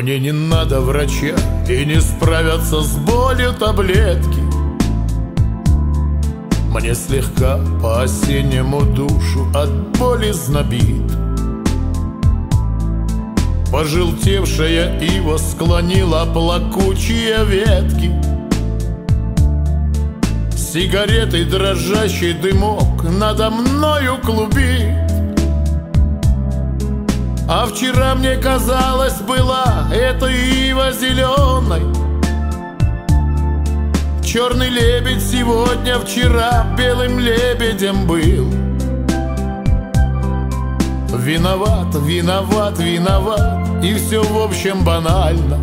Мне не надо врача И не справятся с болью таблетки. Мне слегка по-осеннему душу от боли знобит. Пожелтевшая ива склонила плакучие ветки. Сигаретой дрожащий дымок надо мною клубит а вчера мне казалось была эта ива зеленой Черный лебедь сегодня, вчера белым лебедем был. Виноват, виноват, виноват И все в общем банально.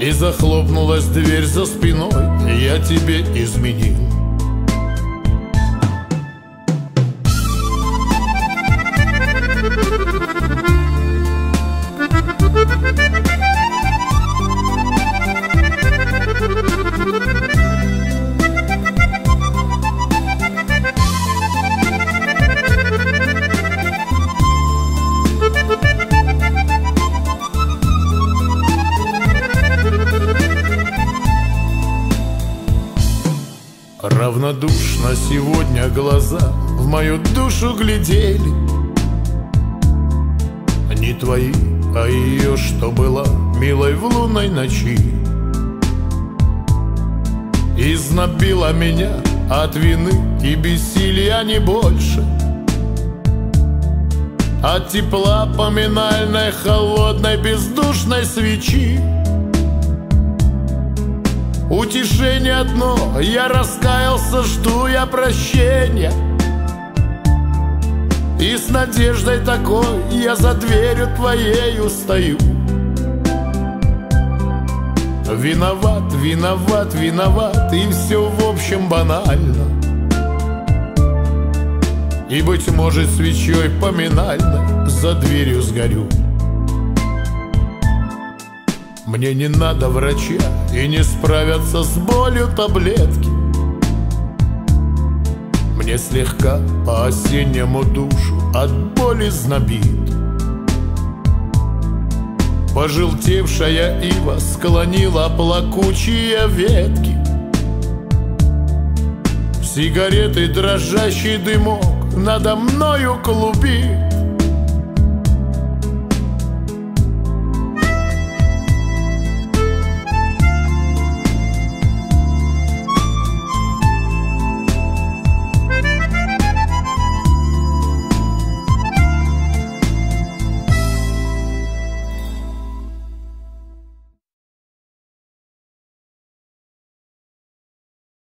И захлопнулась дверь за спиной Я тебе изменил Равнодушно сегодня глаза в мою душу глядели. Не твои, а ее, что была милой в лунной ночи. Изнобила меня от вины и бессилия не больше. От тепла поминальной холодной бездушной свечи Утешение одно, я раскаялся, жду я прощения. И с надеждой такой я за дверью твоею стою Виноват, виноват, виноват, и все в общем банально. И, быть может, свечой поминальной за дверью сгорю мне не надо врача и не справятся с болью таблетки. Мне слегка по-осеннему душу от боли знобит. Пожелтевшая ива склонила плакучие ветки. Сигареты дрожащий дымок надо мною клубит